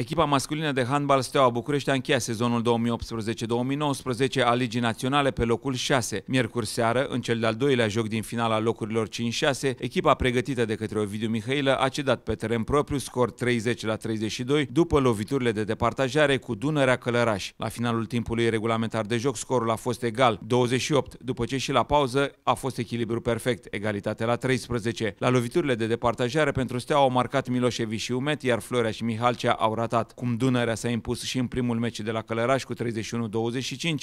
Echipa masculină de handbal Steaua București a încheiat sezonul 2018-2019 al Ligii Naționale pe locul 6. Miercuri seară, în cel de-al doilea joc din finala locurilor 5-6, echipa pregătită de către Ovidiu Mihailă a cedat pe teren propriu scor 30 la 32 după loviturile de departajare cu Dunărea Călăraș. La finalul timpului regulamentar de joc scorul a fost egal, 28, după ce și la pauză a fost echilibru perfect, egalitate la 13. La loviturile de departajare pentru Steaua au marcat Miloșevici și Umet, iar Florea și Mihalcea au ratat ratat. Cum Dunărea s-a impus și în primul meci de la Călăraș cu 31-25,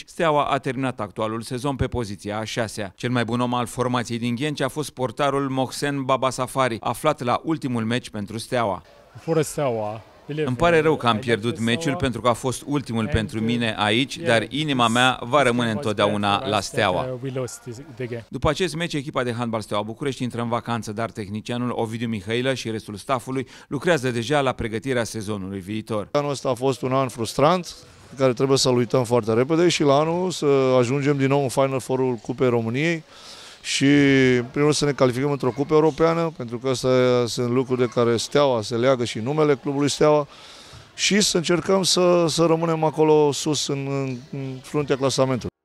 Steaua a terminat actualul sezon pe poziția a șasea. Cel mai bun om al formației din Ghenci a fost portarul Moxen Babasafari, aflat la ultimul meci pentru Steaua. Fără Steaua, îmi pare rău că am pierdut meciul pentru că a fost ultimul pentru mine aici, dar inima mea va rămâne întotdeauna la Steaua. După acest meci, echipa de handbal Steaua București intră în vacanță, dar tehnicianul Ovidiu Mihailă și restul staffului lucrează deja la pregătirea sezonului viitor. Anul ăsta a fost un an frustrant, care trebuie să-l uităm foarte repede și la anul să ajungem din nou în Final Four-ul Cupei României și primul să ne calificăm într-o cupă europeană, pentru că astea sunt lucruri de care Steaua se leagă și numele clubului Steaua și să încercăm să, să rămânem acolo sus în, în fruntea clasamentului.